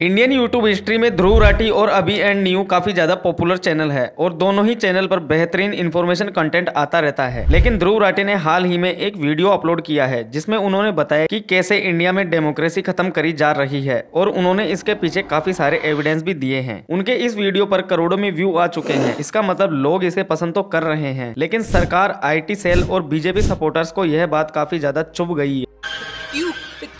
Indian YouTube history में ध्रुव राठी और अभी एंड न्यू काफ़ी ज़्यादा पॉपुलर चैनल है और दोनों ही चैनल पर बेहतरीन इन्फॉर्मेशन कंटेंट आता रहता है। लेकिन ध्रुव राठी ने हाल ही में एक वीडियो अपलोड किया है, जिसमें उन्होंने बताया कि कैसे इंडिया में डेमोक्रेसी खत्म करी जा रही है और उन्होंने इसके पीछे काफ़ी सारे एविडेंस भी दिए हैं। उनके इस वीडियो पर करोड़ों में व्यू आ चुके हैं। इसका मतलब लोग इसे पसंद तो कर रहे हैं, लेकिन सरकार आईटी सेल और बीजेपी सपोर्टर्स को यह बात काफ़ी ज़्यादा चुभ गई है।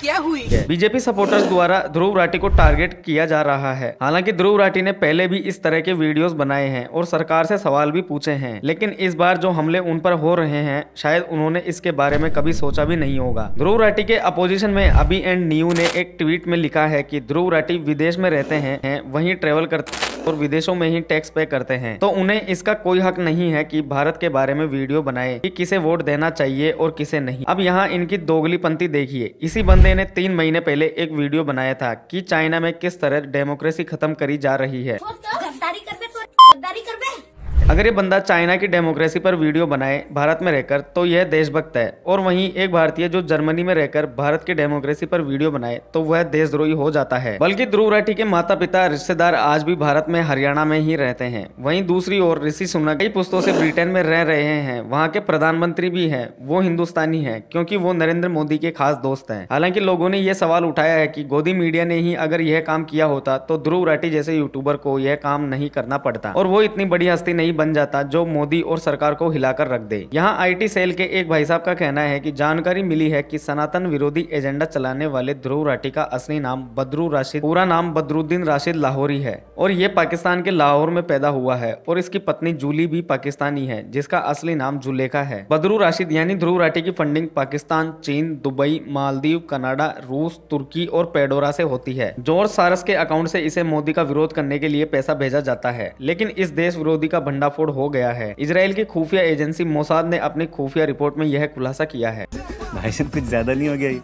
क्या हुई? बीजेपी सपोर्टर्स द्वारा ध्रुव राठी को टारगेट किया जा रहा है। हालाँकि ध्रुव राठी ने पहले भी इस तरह के वीडियोस बनाए हैं और सरकार से सवाल भी पूछे हैं। लेकिन इस बार जो हमले उन पर हो रहे हैं, शायद उन्होंने इसके बारे में कभी सोचा भी नहीं होगा। ध्रुव राठी के अपोजिशन में अभी एंड न्यू ने एक ट्वीट में लिखा है की ध्रुव राठी विदेश में रहते हैं वही ट्रेवल करते और विदेशों में ही टैक्स पे करते हैं। तो उन्हें इसका कोई हक नहीं है कि भारत के बारे में वीडियो बनाए, कि किसे वोट देना चाहिए और किसे नहीं। अब यहाँ इनकी दोगली पंथी देखिए, इसी बंदे ने तीन महीने पहले एक वीडियो बनाया था कि चाइना में किस तरह डेमोक्रेसी खत्म करी जा रही है गद्दारी कर गद्दारी कर अगर ये बंदा चाइना की डेमोक्रेसी पर वीडियो बनाए भारत में रहकर तो यह देशभक्त है। और वहीं एक भारतीय जो जर्मनी में रहकर भारत की डेमोक्रेसी पर वीडियो बनाए तो वह देशद्रोही हो जाता है। बल्कि ध्रुव राठी के माता पिता रिश्तेदार आज भी भारत में हरियाणा में ही रहते हैं। वहीं दूसरी ओर ऋषि सुनक कई पुस्तों से ब्रिटेन में रह रहे हैं। वहाँ के प्रधानमंत्री भी है। वो हिंदुस्तानी है, क्योंकि वो नरेंद्र मोदी के खास दोस्त है। हालाँकि लोगों ने यह सवाल उठाया है की गोदी मीडिया ने ही अगर यह काम किया होता तो ध्रुव राठी जैसे यूट्यूबर को यह काम नहीं करना पड़ता। और वो इतनी बड़ी हस्ती नहीं जाता जो मोदी और सरकार को हिलाकर रख दे। यहाँ आईटी सेल के एक भाई साहब का कहना है कि जानकारी मिली है कि सनातन विरोधी एजेंडा चलाने वाले ध्रुव राठी का असली नाम बदरू राशिद, पूरा नाम बदरुद्दीन राशिद लाहौरी है और ये पाकिस्तान के लाहौर में पैदा हुआ है और इसकी पत्नी जूली भी पाकिस्तानी है, जिसका असली नाम जुलेखा है। बदरू राशिद यानी ध्रुव राठी की फंडिंग पाकिस्तान, चीन, दुबई, मालदीव, कनाडा, रूस, तुर्की और पेडोरा से होती है। जॉर्ज सारस के अकाउंट से इसे मोदी का विरोध करने के लिए पैसा भेजा जाता है, लेकिन इस देश विरोधी का भंडाफोड़ हो गया है। इसराइल की खुफिया एजेंसी मोसाद ने अपनी खुफिया रिपोर्ट में यह खुलासा किया है। भाई कुछ ज़्यादा नहीं हो गया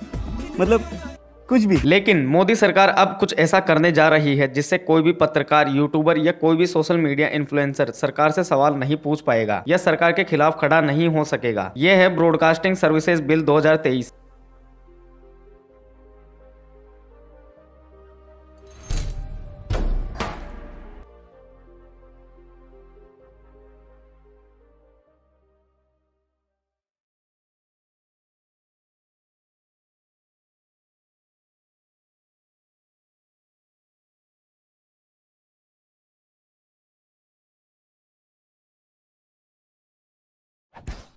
मतलब कुछ भी। लेकिन मोदी सरकार अब कुछ ऐसा करने जा रही है जिससे कोई भी पत्रकार यूट्यूबर या कोई भी सोशल मीडिया इन्फ्लुएंसर सरकार से सवाल नहीं पूछ पाएगा या सरकार के खिलाफ खड़ा नहीं हो सकेगा। यह है ब्रॉडकास्टिंग सर्विसेज़ बिल 2023 you